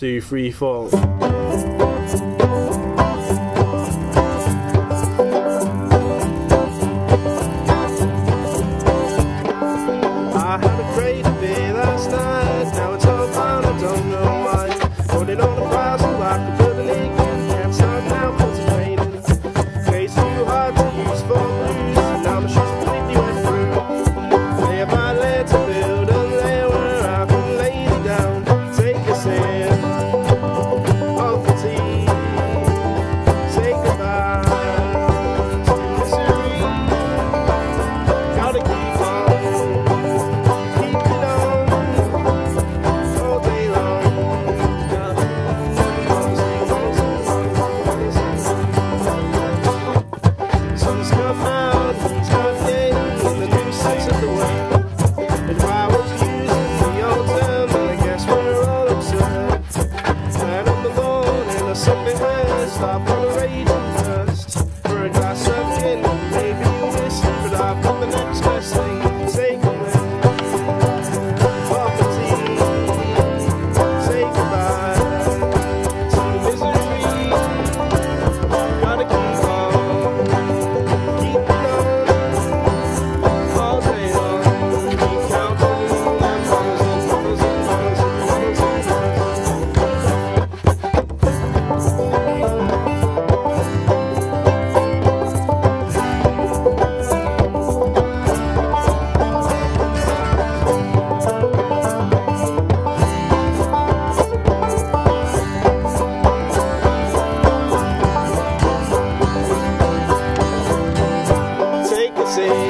two, three, four. I had a great suffer. say